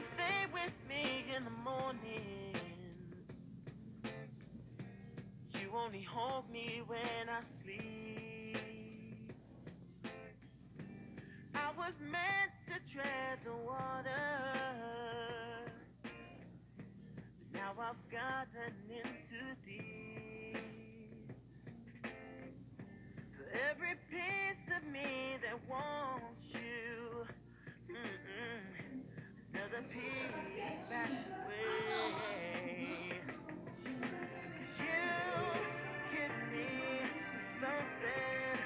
you stay with me in the morning. You only hold me when I sleep. I was meant to tread the water. Now I've gotten in too deep. Backs away. 'Cause you give me something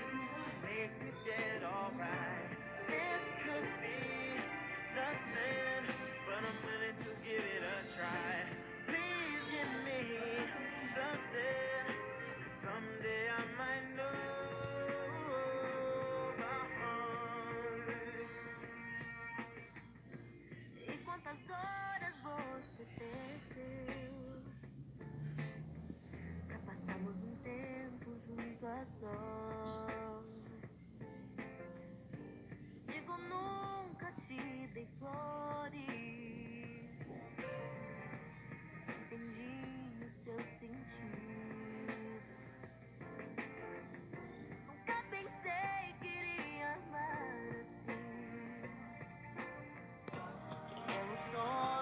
makes me scared, alright. This could be nothing, but I'm willing to give it a try. Please give me something, 'cause someday I might know. Horas você perdeu pra passarmos um tempo junto a sós? Digo, nunca te dei flores. Entendi o seu sentido. Nunca pensei que iria amar assim. É o alguém.